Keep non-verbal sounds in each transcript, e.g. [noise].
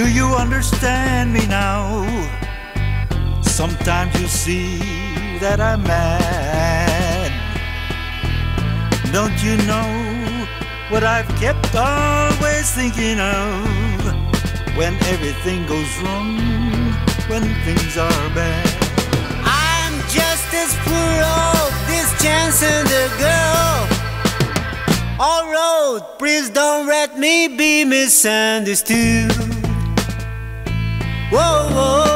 Do you understand me now? Sometimes you see that I'm mad. Don't you know what I've kept always thinking of when everything goes wrong, when things are bad? I'm just as poor this chance and the girl. All road, please don't let me be misunderstood. Whoa, whoa.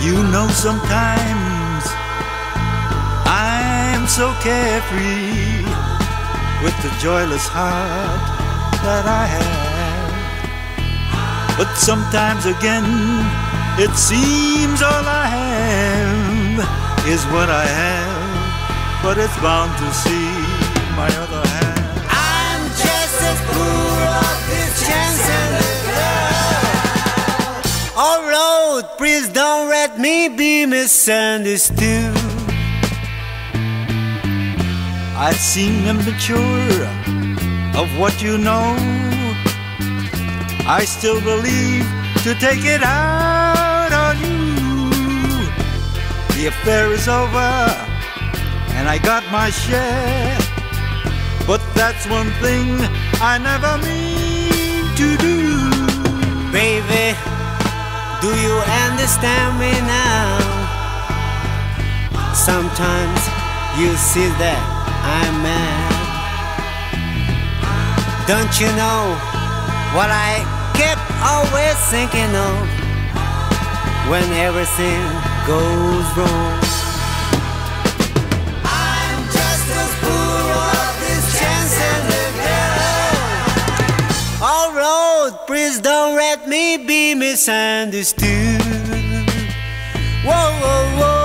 You know sometimes I'm so carefree with the joyless heart that I have. But sometimes again, it seems all I have is what I have, but it's bound to see my other half. I'm just as poor of this chance and the girl. All road, please don't let me be misunderstood. I seem immature of what you know. I still believe to take it out on you. The affair is over, and I got my share. But that's one thing I never mean to do. Baby, do you understand me now? Sometimes you see that I'm mad. Don't you know what I kept always thinking of when everything goes wrong? Please don't let me be misunderstood. Whoa, whoa, whoa.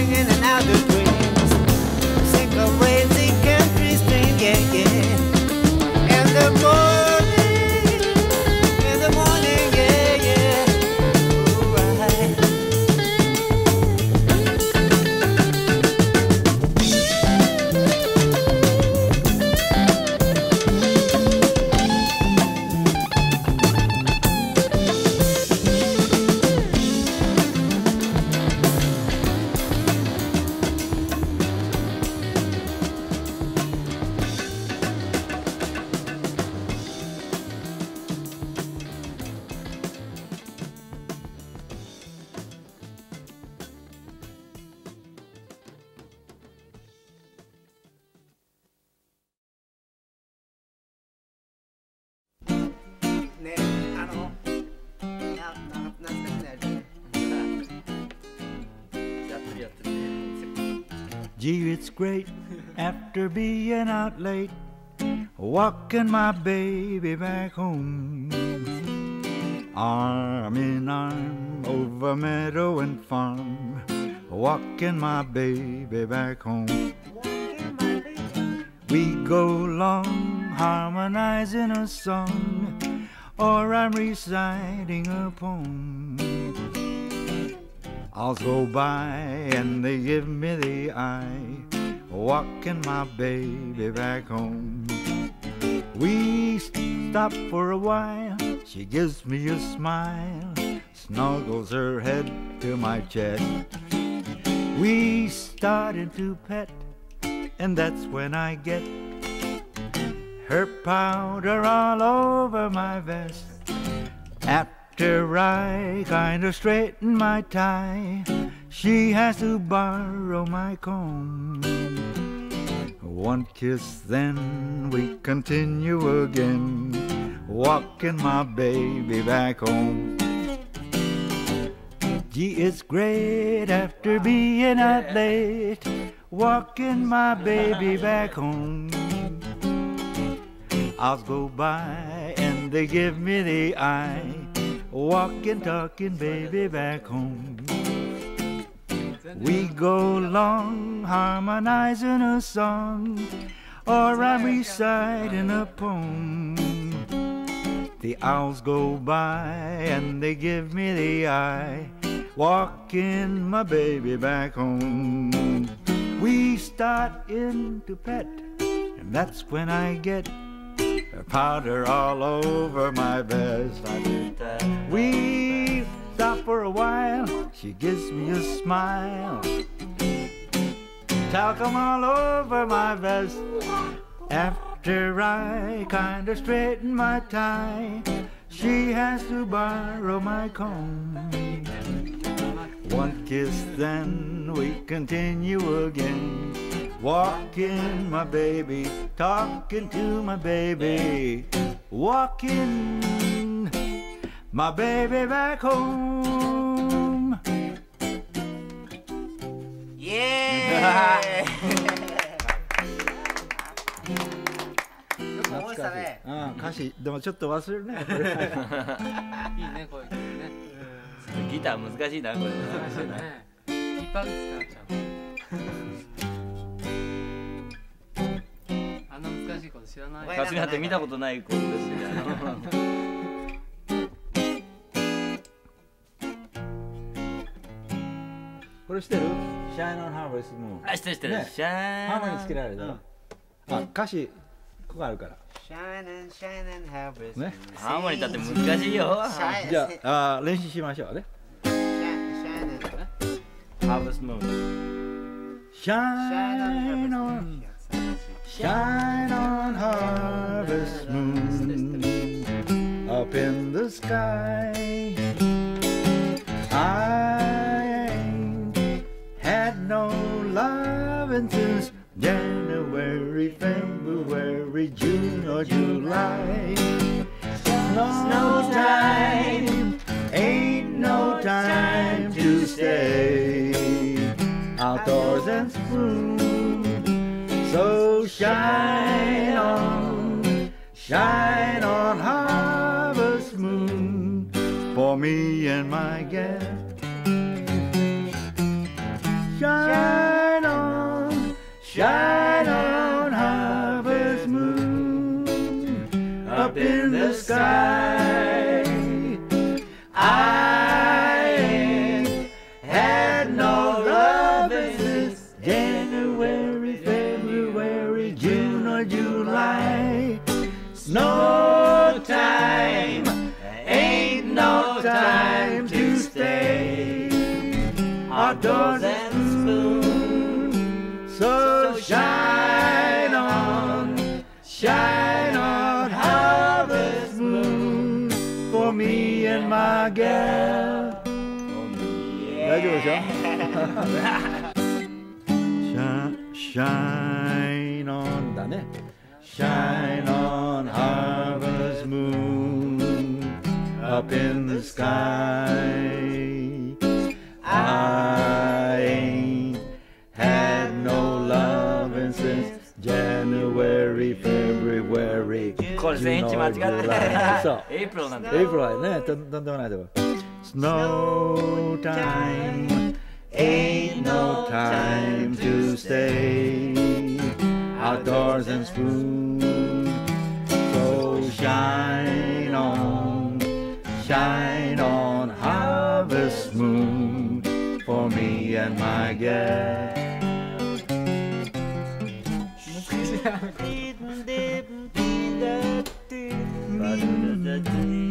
standing in after being out late, walking my baby back home. Arm in arm over meadow and farm, walking my baby back home. We go along harmonizing a song, or I'm reciting a poem. I'll go by and they give me the eye, walking my baby back home. We stop for a while, she gives me a smile, snuggles her head to my chest. We started to pet, and that's when I get her powder all over my vest. After I kind of straighten my tie, she has to borrow my comb. One kiss, then we continue again, walking my baby back home. Gee, it's great after being out late, walking my baby back home. I'll go by and they give me the eye, walking, talking, baby back home. We go along harmonizing a song, or I'm reciting a poem. The owls go by and they give me the eye, walking my baby back home. We start in to pet, and that's when I get powder all over my vest. We stop for a while, she gives me a smile. Talcum all over my vest. After I kinda straighten my tie, she has to borrow my comb. One kiss, then we continue again. Walking my baby, talking to my baby, walking my baby back home. イエーイよく思いしたね。うん、歌詞、でもちょっと忘れるね。[laughs] いいねこういう曲ね。ギター難しいなこれ。難しいねキーパーですかちゃんとあんな難しいこと知らない。かすみだって見たことない子ですね [laughs] これしてる？シャイナンハーベスムーン。あ、してるしてる。シャイナン。ハーベにつけられた。あ、歌詞、ここあるから。シャイナン、シャイナンハーベスムーン。ね。ハーモニーだって難しいよ。じゃあ、あ練習しましょうね。シャイナン。ハーベスムーン。シャイナン。Shine on harvest moon up in the sky. Since January, February, June or July. No time, ain't no time to stay outdoors and spoon. So shine on, shine on harvest moon for me and my gal. Shine shine on harvest moon up in the sky. I ain't had no love since January, February, June or July. No my gal. 大丈夫でしょ Shine on だね Shine on harvest moon up in the sky. I これセンチ間違ってないそう。エイプロなんだエイプロやね、ととんでもないとこ。[laughs] Snow time ain't no time to stay outdoors and spoon. So shine on, shine on harvest moon for me and my [laughs] gal. ミ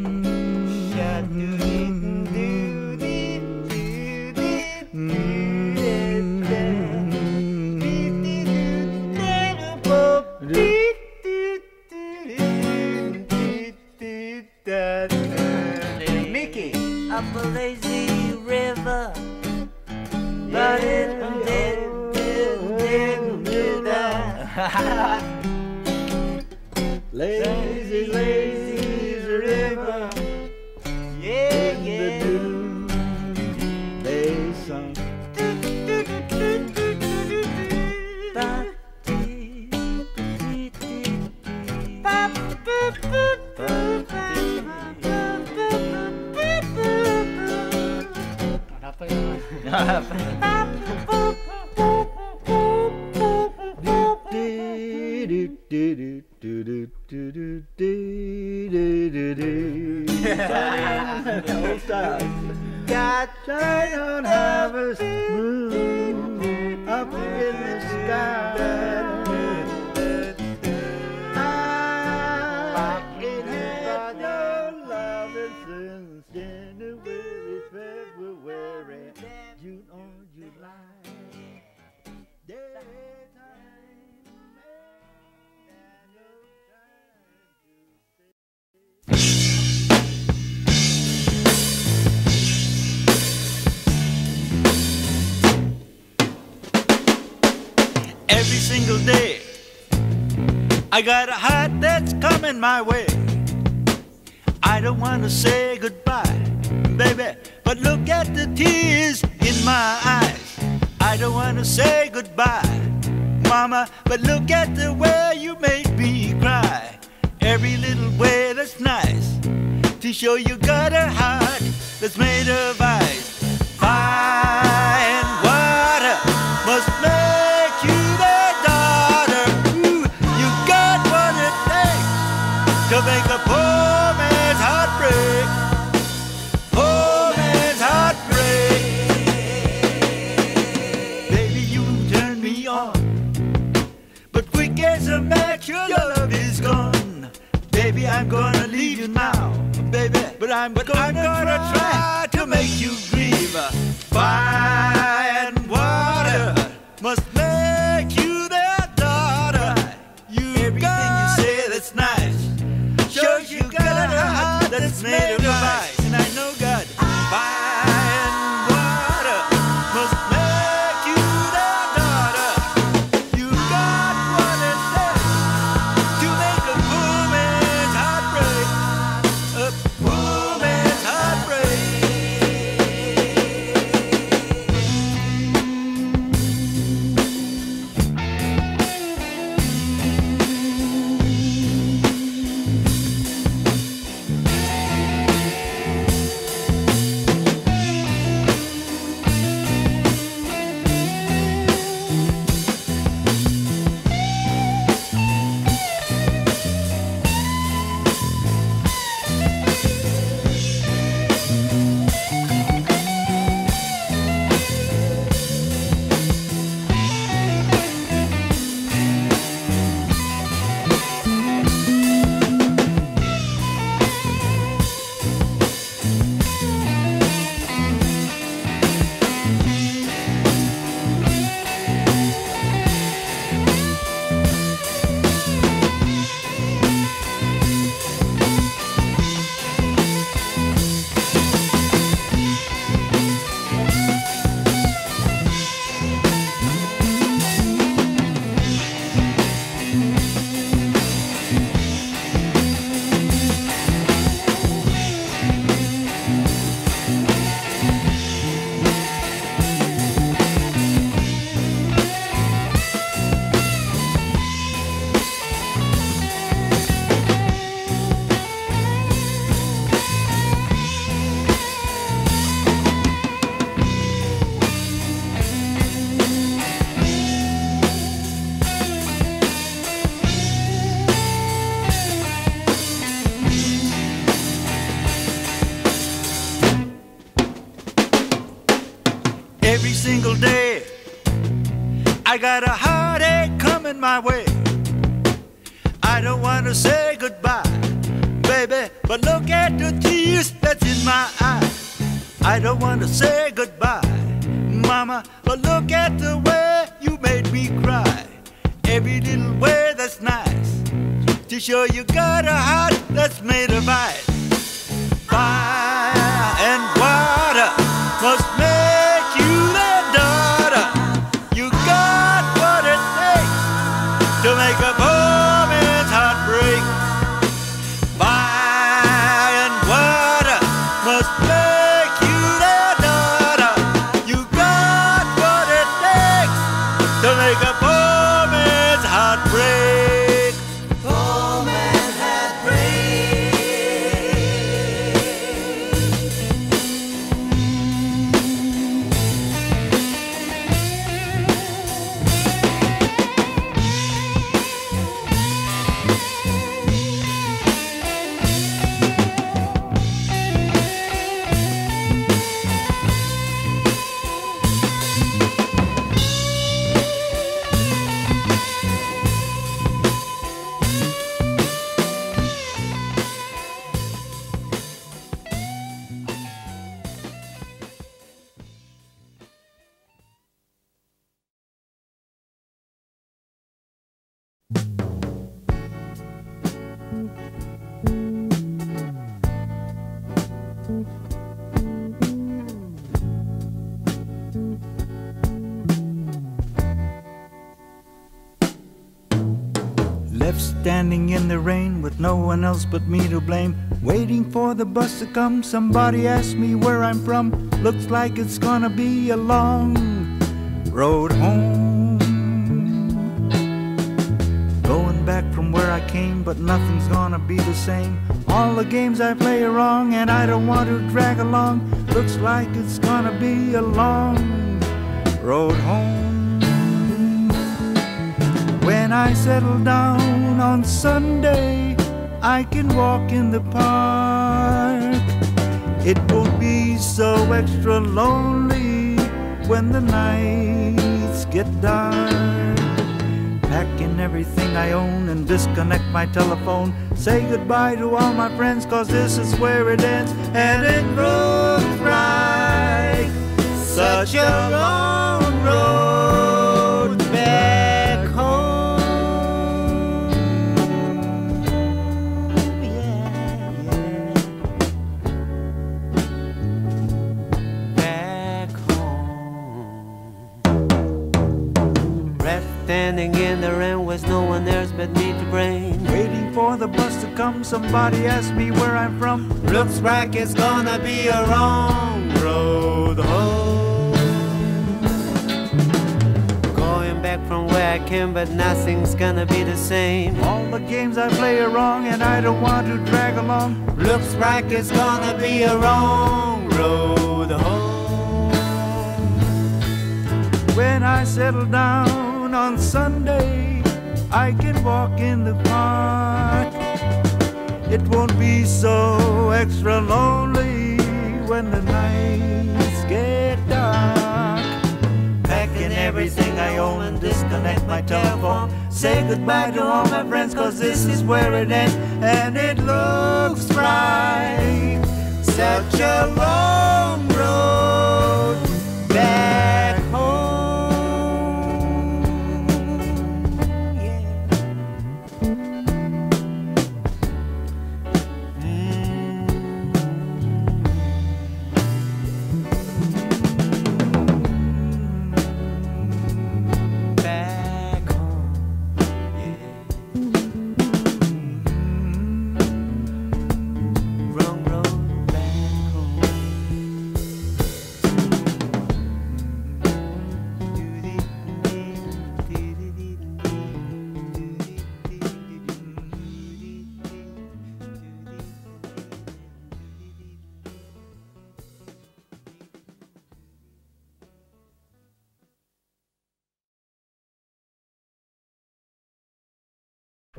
Time. Every single day, I got a heart that's coming my way. I don't want to say goodbye, baby, but look at the tears in my eyes. I don't want to say goodbye, mama, but look at the way you make me cry. Every little way that's nice to show you got a heart that's made of ice. Fire and water must make you their daughter. Ooh, you got what it takes to make a poor man's heart break. I'm gonna leave you now, baby. But I'm, but gonna, I'm gonna try to make you grieve. Fire and water must make you their daughter. You everything you say that's nice shows you got a heart that's made got a heartache coming my way. I don't want to say goodbye, baby, but look at the tears that's in my eyes. I don't want to say rain with no one else but me to blame. Waiting for the bus to come. Somebody asked me where I'm from. Looks like it's gonna be a long road home. Going back from where I came, but nothing's gonna be the same. All the games I play are wrong, and I don't want to drag along. Looks like it's gonna be a long road home. When I settle down on Sunday, I can walk in the park. It won't be so extra lonely when the nights get dark. Packing everything I own and disconnect my telephone. Say goodbye to all my friends, cause this is where it ends. And it looks like such a long standing in the rain with no one else but me to blame. Waiting for the bus to come, somebody asked me where I'm from. Looks like it's gonna be a long road home. Going back from where I came, but nothing's gonna be the same. All the games I play are wrong, and I don't want to drag along. Looks like it's gonna be a long road home. When I settle down on Sunday, I can walk in the park. It won't be so extra lonely when the nights get dark. Packing everything I own and disconnect my telephone. Say goodbye to all my friends, cause this is where it ends. And it looks like such a long road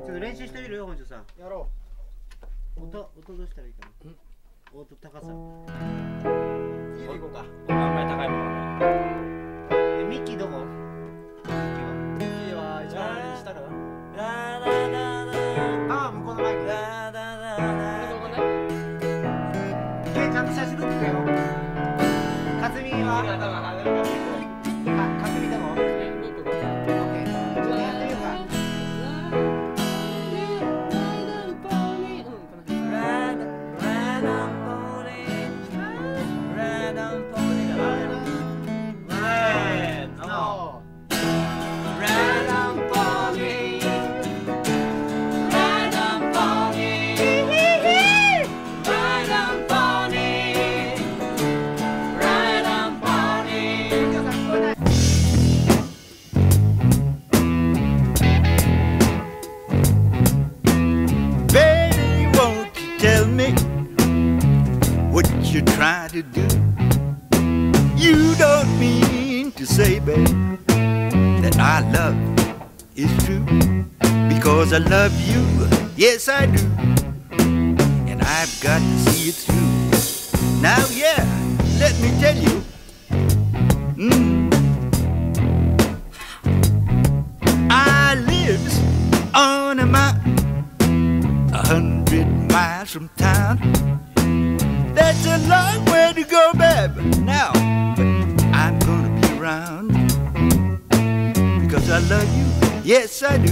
ちょっと練習してみるよ本庄さん。やろ音音どうしたらいいかな？音高さ。う次でいこうか。あんまり高いものミッキーどこ？ミッキーは。一番下かな to do? You don't mean to say, babe, that our love is true. Because I love you, yes I do. And I've got to see it through. Now, yeah, let me tell you. Mm. I lives on a mountain a hundred miles from town. That's a long way to go, babe. Now, but I'm gonna be around because I love you. Yes, I do.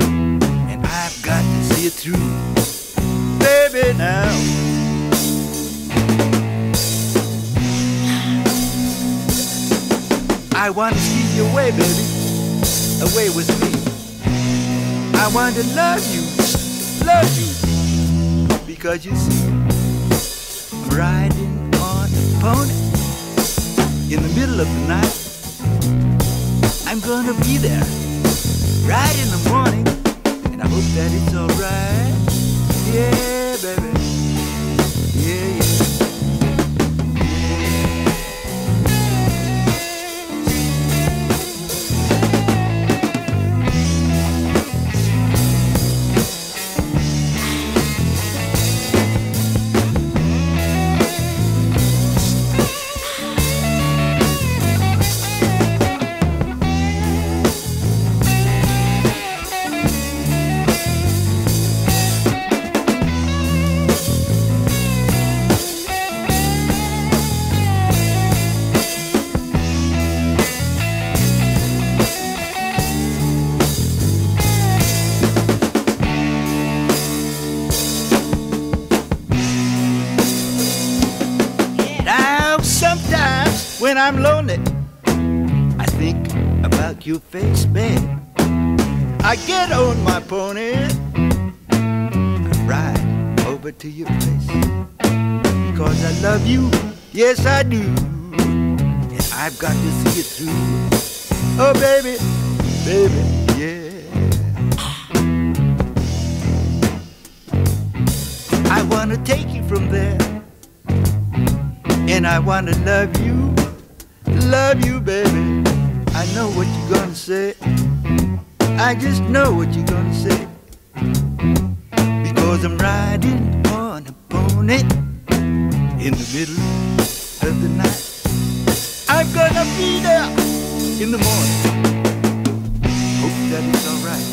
And I've got to see it through, baby. Now. I want to see you away, baby, away with me. I want to love you, love you, because you see, riding on a pony in the middle of the night. I'm gonna be there right in the morning, and I hope that it's alright. Yeah, baby. I'm lonely, I think about your face, babe. I get on my pony and ride over to your place. Because I love you, yes I do. And I've got to see it through. Oh, baby, baby, I just know what you're gonna say. Because I'm riding on a pony in the middle of the night. I'm gonna be there in the morning. Hope that it's alright.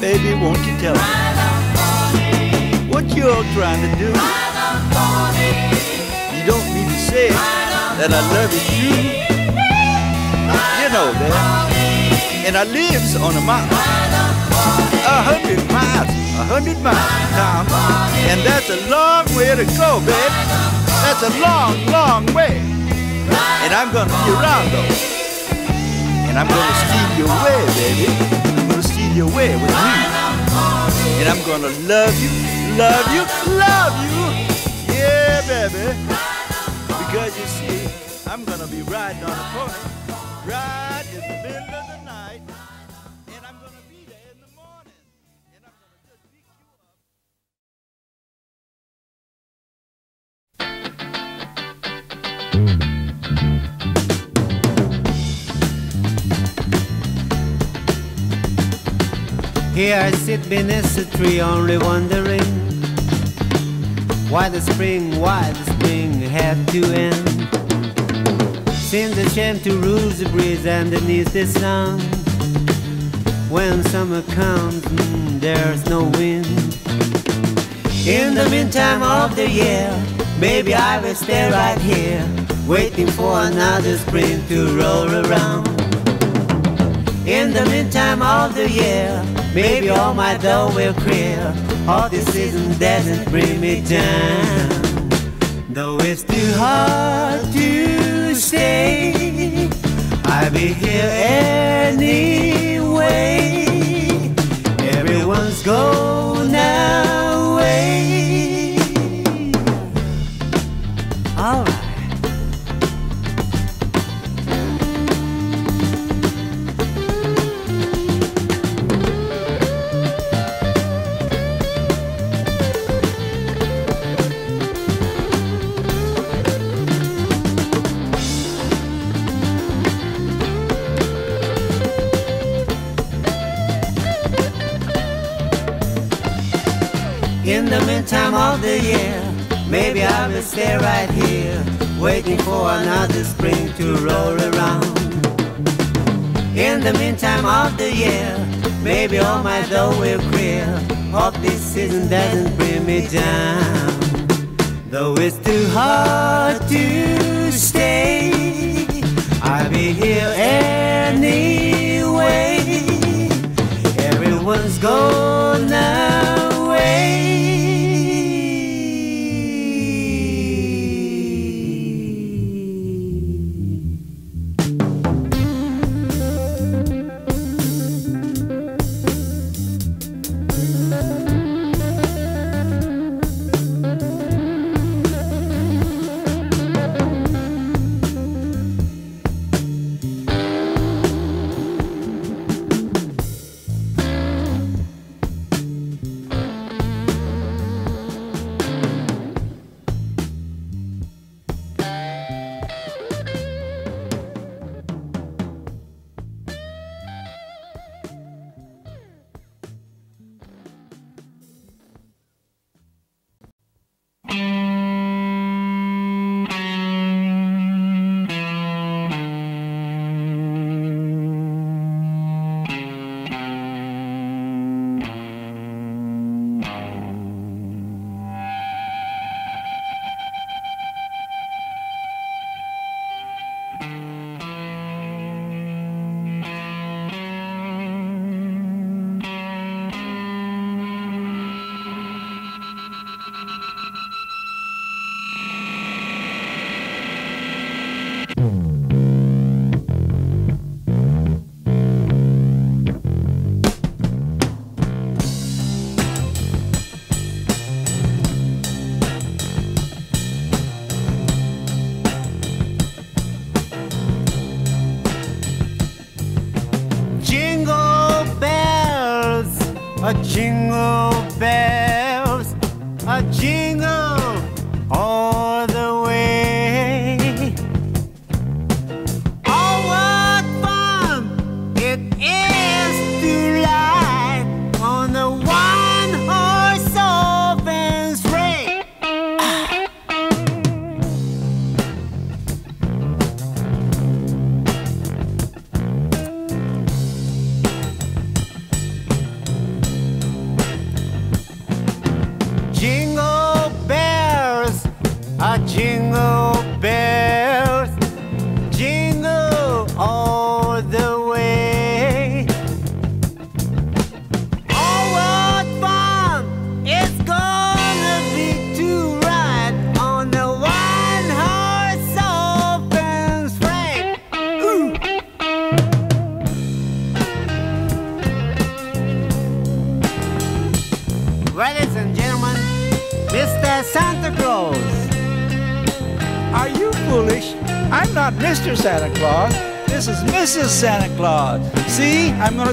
Baby, won't you tell me trying to do? You don't mean to say that I love you. You know that. And I lives on a mountain. A hundred miles, a hundred miles town. And that's a long way to go, babe. That's a long, long way. And I'm gonna be around though. And I'm gonna steal you away, baby. I'm gonna steal you away with me. And I'm gonna love you, love you, love you. Yeah, baby. Because you see, I'm gonna be riding on a pony right in the middle of the Here I sit beneath the tree, only wondering why the spring, why the spring had to end. Seems a shame to lose the breeze underneath the sun. When summer comes, mm, there's no wind. In the meantime of the year, maybe I will stay right here, waiting for another spring to roll around. In the meantime of the year, maybe all my dough will clear. All this season doesn't bring me down. Though it's too hard to stay, I'll be here anyway. Everyone's going In the meantime of the year, maybe I will stay right here, waiting for another spring to roll around. In the meantime of the year, maybe all my dough will clear. Hope this season doesn't bring me down. Though it's too hard to stay, I'll be here anyway. Everyone's gone away.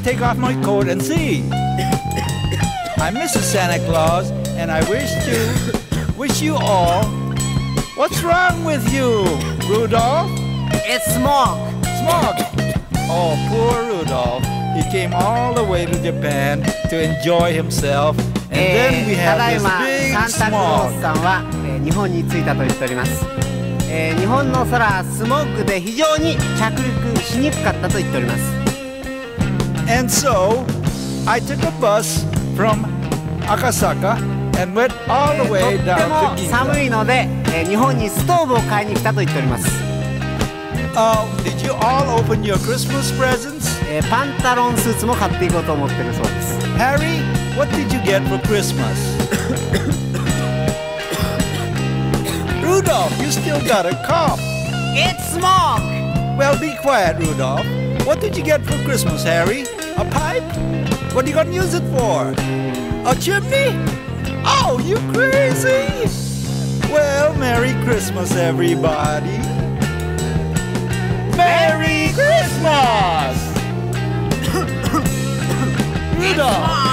Take off my coat and see. I'm Mrs. Santa Claus, and I wish to wish you all. What's wrong with you, Rudolph? It's smoke. Smog. Oh, poor Rudolph. he came all the way to Japan to enjoy himself. And then we have だい this ま big サンタクロー smog. スさんは、えー日本に着いたと言っております、えー日本の空スモークで非常に着陸しにくかったと言っております And so I took a bus from Akasaka and went all え the ー way と down っても to 寒 Ginza. いので、えー日本にストーブを買いに来たと言っております、 Uh, did you all open your Christmas presents? えーパンタロンスーツも買っていこうと思ってるそうです Harry, what did you get for Christmas? Rudolph, [coughs] you still got a cough. It's smoke! Well, be quiet, Rudolph. What did you get for Christmas, Harry? A pipe? What are you gonna use it for? A chimney? Oh, you crazy! Well, Merry Christmas, everybody. Merry Christmas! [coughs] Rudolph!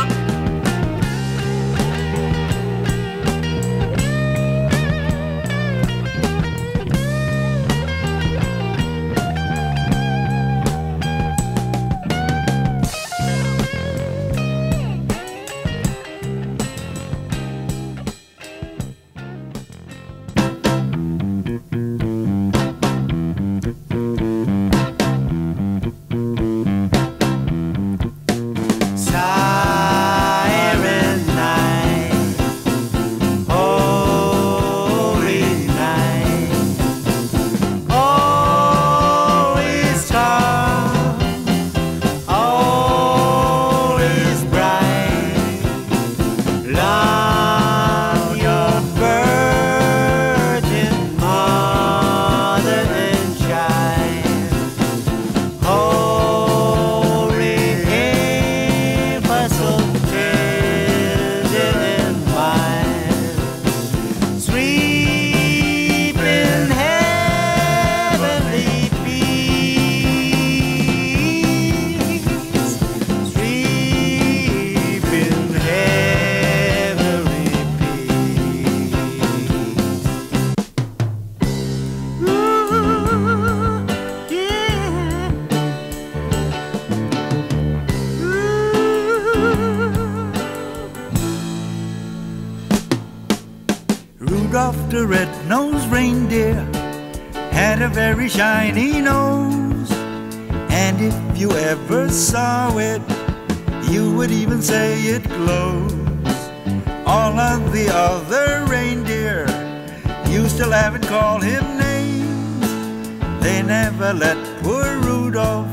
Poor Rudolph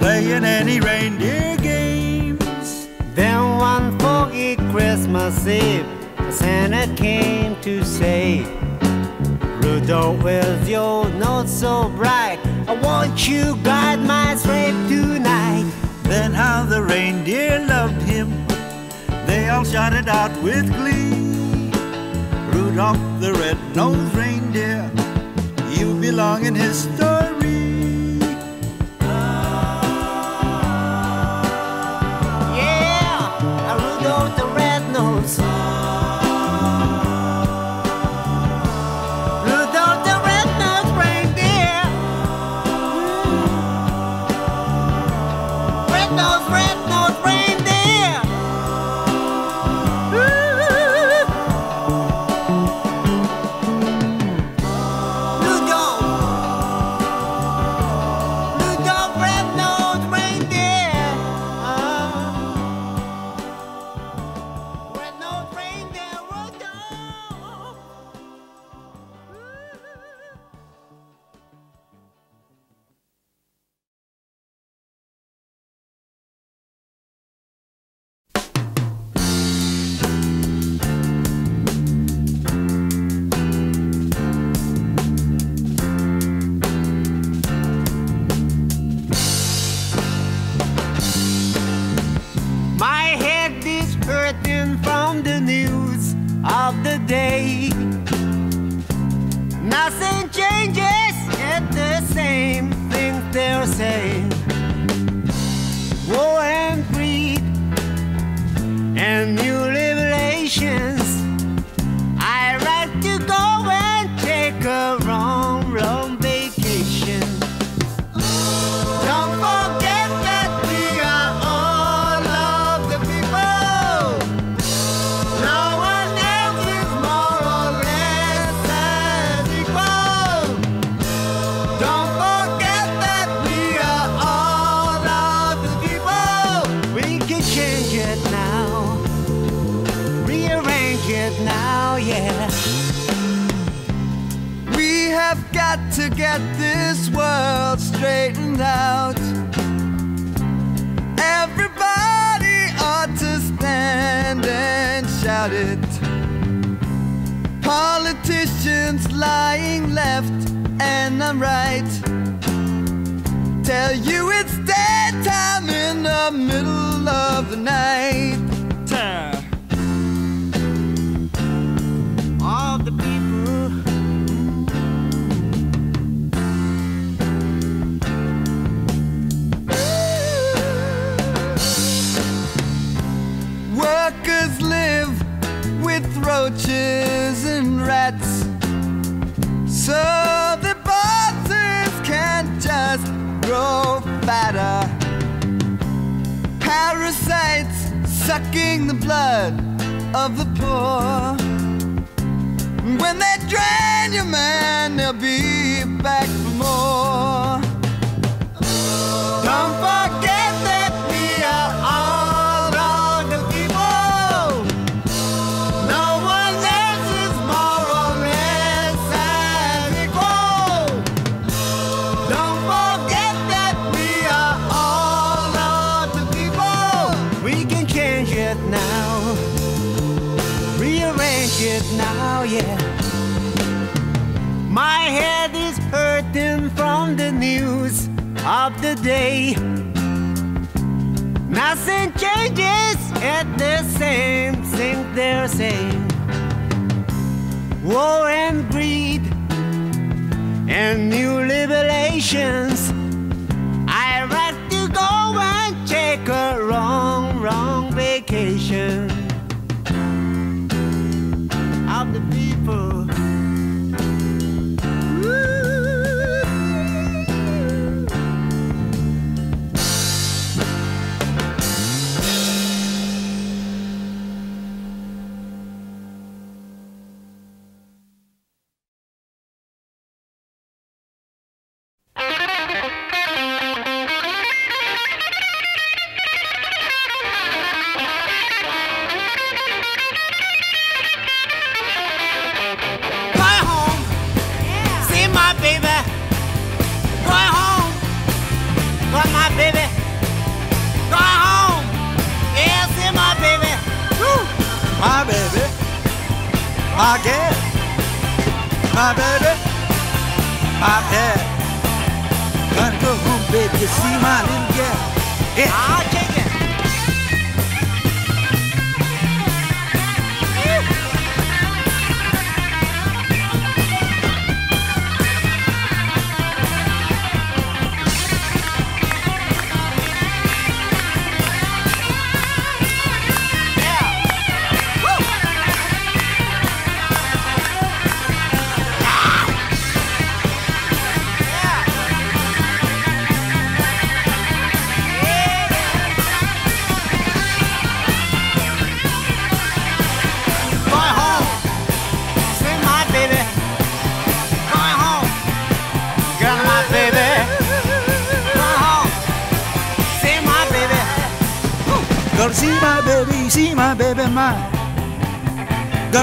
playing any reindeer games. Then one foggy Christmas Eve, Santa came to say, Rudolph, with your nose so bright, I want you guide my sleigh tonight. Then how the reindeer loved him. They all shouted out with glee. Rudolph the red-nosed reindeer, you belong in history. Yeah, Politicians lying left and I'm right. Tell you it's daytime in the middle of the night. All the people Workers live with roaches. So the bosses can't just grow fatter. Parasites sucking the blood of the poor. When they drain you, man, they'll be back for more. Of the day. Nothing changes at the same thing they're saying. War and greed and new liberations. I like to go and take a wrong, wrong vacation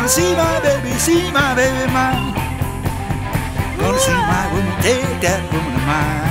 See my baby, see my baby mine. Gonna see my woman, take that woman of mine.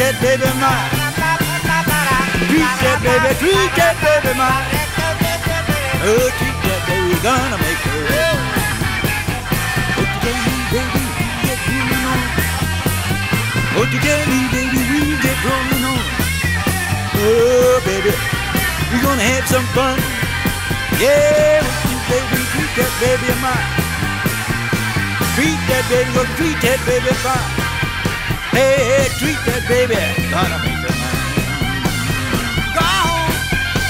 Treat that baby mine. Treat that baby, treat that baby mine. Oh, treat that baby, we gonna make her. What you me, baby, we get rolling on. What you me, baby, we get rolling on. Oh, baby, we gonna have some fun. Yeah, with you, baby, treat that baby mine. Treat that baby, gonna treat that baby fine. Hey, hey, treat that baby, gonna make her mine. Going home,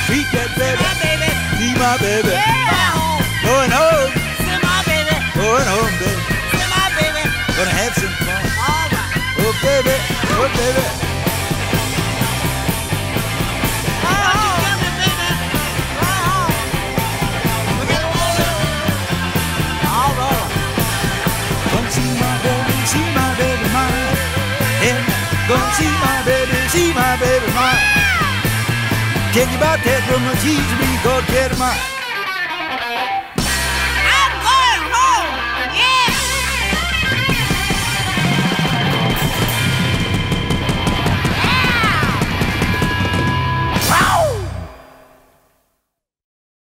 Treat that baby, my baby. see my baby. Going home, Going home, see my baby. going home, baby. See my baby. Gonna have some fun. All right. Oh, baby, oh, baby. Gonna see my baby, see my baby mine. Can you about that woman, tease me, go get mine.